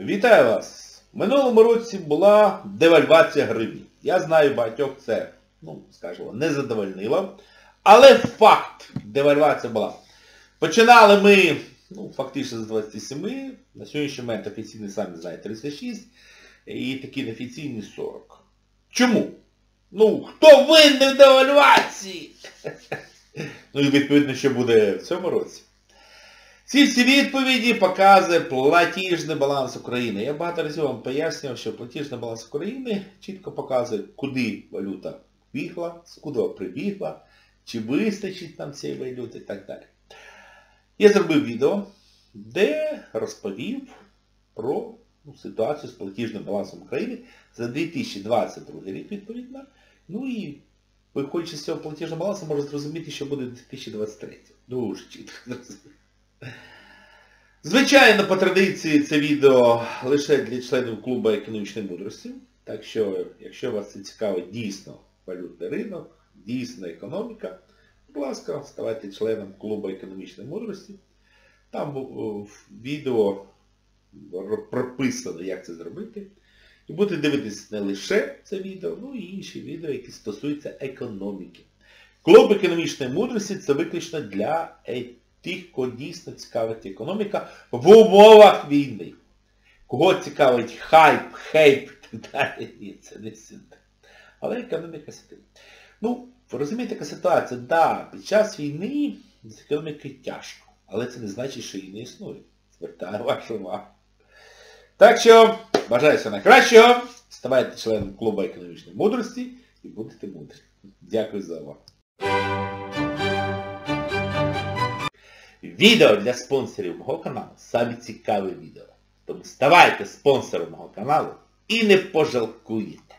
Вітаю вас! В минулому році була девальвація гривні. Я знаю багатьох це, ну, скажімо, не задовольнило. Але факт, девальвація була. Починали ми, ну, фактично з 27, на сьогоднішній момент офіційний самі знає 36, і такі неофіційні 40. Чому? Ну, хто винний в девальвації? Ну і відповідно, що буде в цьому році. Всі відповіді показує платіжний баланс України. Я багато разів вам пояснював, що платіжний баланс України чітко показує, куди валюта бігла, куди прибігла, чи вистачить нам цієї валюти і так далі. Я зробив відео, де розповів про ну, ситуацію з платіжним балансом України за 2022 рік відповідно. Ну і виходячи з цього платіжного балансу, можна зрозуміти, що буде 2023. Дуже чітко зрозуміти. Звичайно, по традиції це відео лише для членів клубу економічної мудрості. Так що, якщо вас це цікавить дійсно валютний ринок, дійсно економіка, будь ласка, ставайте членом клубу економічної мудрості. Там в відео прописано, як це зробити. І будете дивитися не лише це відео, ну і інші відео, які стосуються економіки. Клуб економічної мудрості це виключно для тих, кого дійсно цікавить економіка в умовах війни. Кого цікавить хайп, хейп і так далі, ні, це не сюди. Але економіка сидить. Ну, розумієте, яка ситуація? Да, під час війни з економікою тяжко, але це не значить, що її не існує. Звертаю вашу увагу. Так що, бажаю всього найкращого, ставайте членом клубу економічної мудрості і будете мудрі. Дякую за увагу. Відео для спонсорів мого каналу саме цікаве відео. Тому ставайте спонсором мого каналу і не пожалкуєте.